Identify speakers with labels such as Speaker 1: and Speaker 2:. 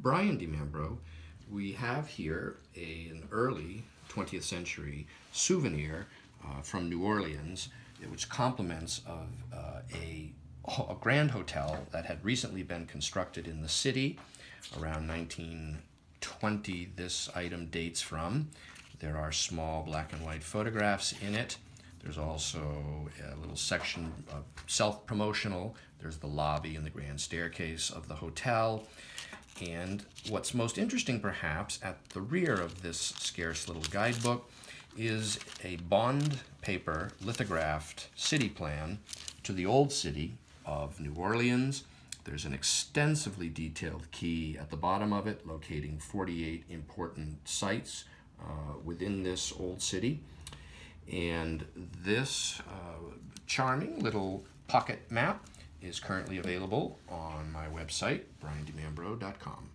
Speaker 1: Brian DiMambro, we have here a, an early 20th century souvenir uh, from New Orleans, which complements of uh, a, a grand hotel that had recently been constructed in the city around 1920. This item dates from. There are small black and white photographs in it. There's also a little section of self-promotional. There's the lobby and the grand staircase of the hotel. And what's most interesting, perhaps, at the rear of this scarce little guidebook is a bond paper lithographed city plan to the old city of New Orleans. There's an extensively detailed key at the bottom of it locating 48 important sites uh, within this old city. And this uh, charming little pocket map is currently available on my website, briandimambro.com.